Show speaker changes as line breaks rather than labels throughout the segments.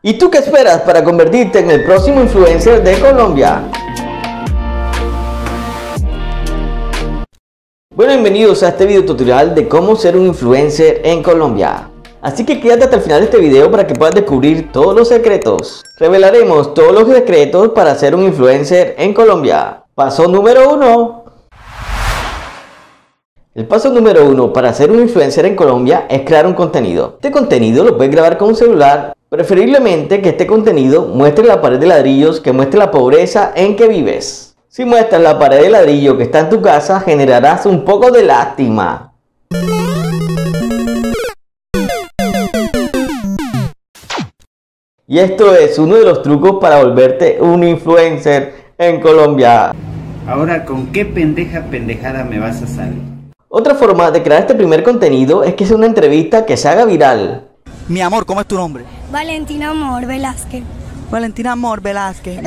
¿Y tú qué esperas para convertirte en el próximo influencer de Colombia? Bueno, bienvenidos a este video tutorial de cómo ser un influencer en Colombia. Así que quédate hasta el final de este video para que puedas descubrir todos los secretos. Revelaremos todos los secretos para ser un influencer en Colombia. Paso número 1. El paso número uno para ser un influencer en Colombia es crear un contenido. Este contenido lo puedes grabar con un celular, preferiblemente que este contenido muestre la pared de ladrillos que muestre la pobreza en que vives. Si muestras la pared de ladrillo que está en tu casa, generarás un poco de lástima. Y esto es uno de los trucos para volverte un influencer en Colombia.
Ahora, ¿con qué pendeja pendejada me vas a salir?
Otra forma de crear este primer contenido es que sea una entrevista que se haga viral.
Mi amor, ¿cómo es tu nombre?
Valentina Amor Velázquez.
Valentina Amor Velázquez.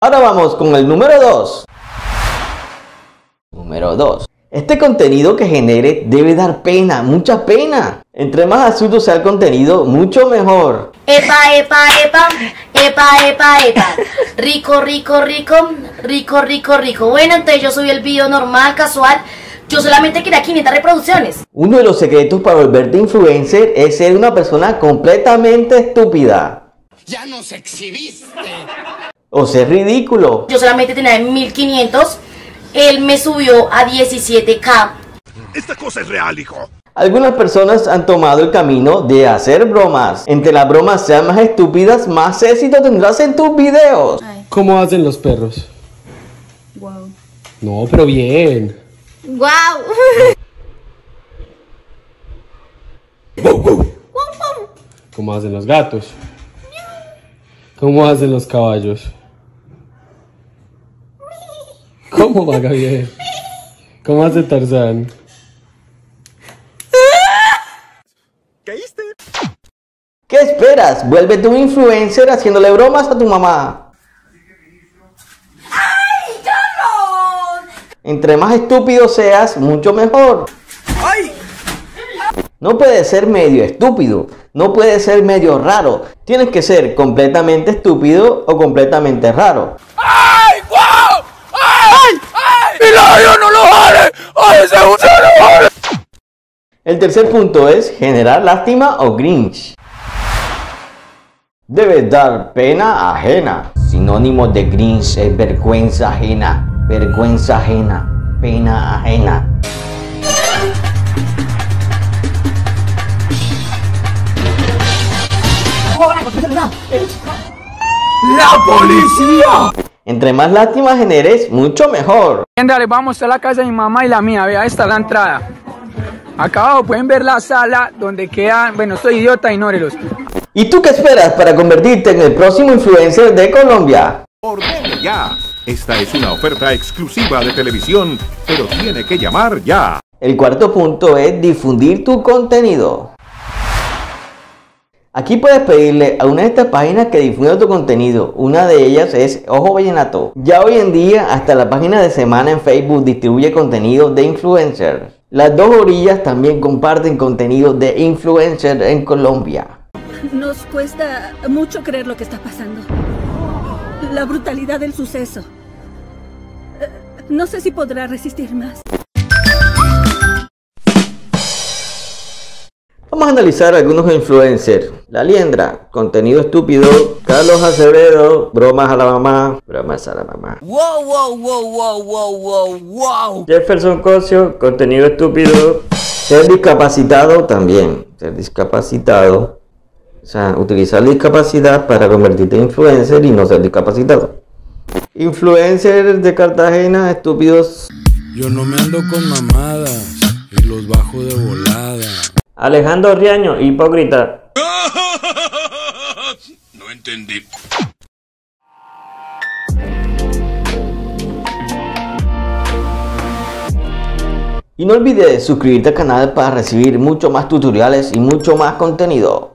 Ahora vamos con el número 2. Número 2. Este contenido que genere debe dar pena, mucha pena. Entre más astuto sea el contenido, mucho mejor.
Epa, epa, epa, epa, epa, epa. Rico, rico, rico, rico, rico, rico. Bueno, entonces yo subí el video normal, casual. Yo solamente quería 500 reproducciones.
Uno de los secretos para volverte influencer es ser una persona completamente estúpida.
Ya nos exhibiste.
O ser ridículo.
Yo solamente tenía 1500. Él me subió a 17k.
Esta cosa es real, hijo.
Algunas personas han tomado el camino de hacer bromas. Entre las bromas sean más estúpidas, más éxito tendrás en tus videos.
¿Cómo hacen los perros?
Wow.
No, pero bien.
Wow.
¿Cómo hacen los gatos? ¿Cómo hacen los caballos? ¿Cómo va Gabriel? ¿Cómo hace Tarzán?
¿Caíste?
¿Qué esperas? Vuélvete un influencer haciéndole bromas a tu mamá. Entre más estúpido seas, mucho mejor. No puedes ser medio estúpido, no puedes ser medio raro. Tienes que ser completamente estúpido o completamente raro.
¡Ay! ¡Ay! ¡Ay! ¡Hilario, no lo! ¡Ay, ese!
El tercer punto es generar lástima o grinch. Debes dar pena ajena. Sinónimo de grinch es vergüenza ajena. Vergüenza ajena. Pena ajena.
¡La policía!
Entre más lástima generes, mucho mejor.
Bien, dale, vamos a la casa de mi mamá y la mía. Vea, esta es la entrada. Acá abajo pueden ver la sala donde quedan. Bueno, soy idiota, ignórelos.
¿Y tú qué esperas para convertirte en el próximo influencer de Colombia?
Ordene ya. Esta es una oferta exclusiva de televisión, pero tiene que llamar ya.
El cuarto punto es difundir tu contenido. Aquí puedes pedirle a una de estas páginas que difunda tu contenido. Una de ellas es Ojo Vallenato. Ya hoy en día hasta la página de semana en Facebook distribuye contenido de influencers. Las dos orillas también comparten contenido de influencers en Colombia.
Nos cuesta mucho creer lo que está pasando. La brutalidad del suceso. No sé si podrá resistir más.
Vamos a analizar algunos influencers. La Liendra, contenido estúpido. Carlos Acevedo, bromas a la mamá. Bromas a la mamá.
Wow, wow, wow, wow, wow, wow, wow.
Jefferson Cosio, contenido estúpido. Ser discapacitado también. Ser discapacitado. O sea, utilizar discapacidad para convertirte en influencer y no ser discapacitado. Influencers de Cartagena, estúpidos.
Yo no me ando con mamadas y los bajo de volada.
Alejandro Riaño, hipócrita.
No entendí.
Y no olvides suscribirte al canal para recibir mucho más tutoriales y mucho más contenido.